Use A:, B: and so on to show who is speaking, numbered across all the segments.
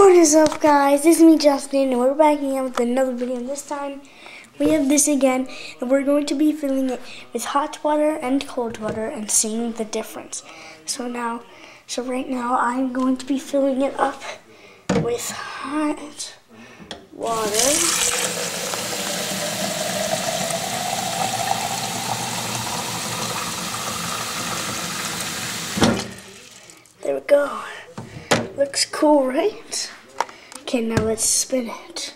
A: What is up guys, this is me Justin and we're back again with another video this time we have this again and we're going to be filling it with hot water and cold water and seeing the difference. So now, so right now I'm going to be filling it up with hot water. There we go. Looks cool, right? Okay, now let's spin it.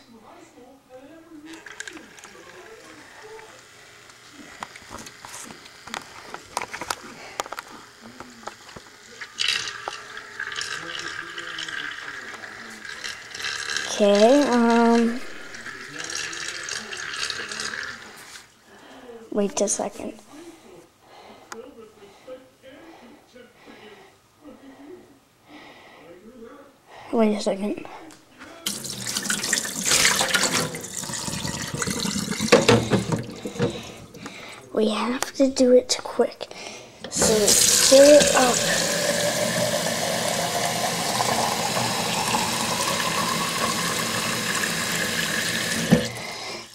A: Okay, um... Wait a second. Wait a second. We have to do it quick. So fill it up.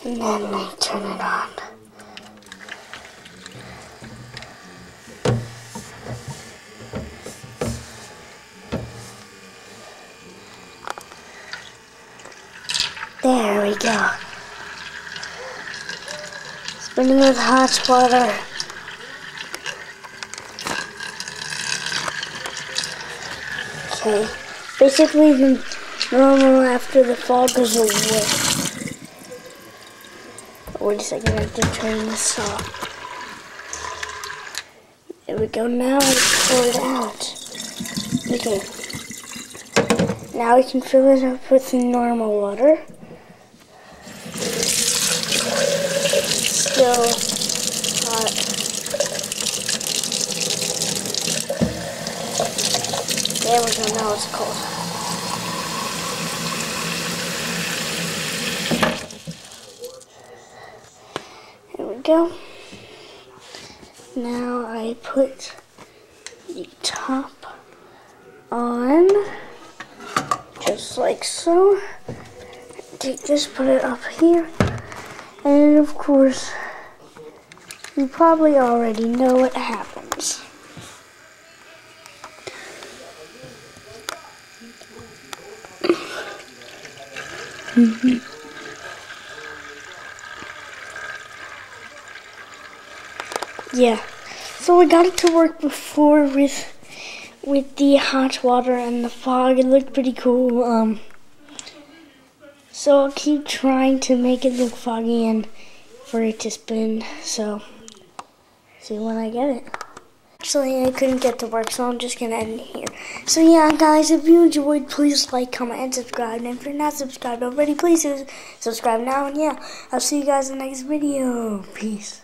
A: And then I turn it on. There we go. Spinning with hot water. Okay. Basically the normal after the fog goes away. Oh, wait a second, I have to turn this off. There we go, now pour it out. Okay. Now we can fill it up with normal water. Still hot. There we go, now it's cold. There we go. Now I put the top on just like so. Take this, put it up here, and of course, you probably already know what happens. yeah, so I got it to work before with with the hot water and the fog. It looked pretty cool. Um, so I'll keep trying to make it look foggy and for it to spin. So see when I get it. Actually, I couldn't get to work, so I'm just gonna end it here. So yeah, guys, if you enjoyed, please like, comment, and subscribe. And if you're not subscribed already, please subscribe now. And yeah, I'll see you guys in the next video. Peace.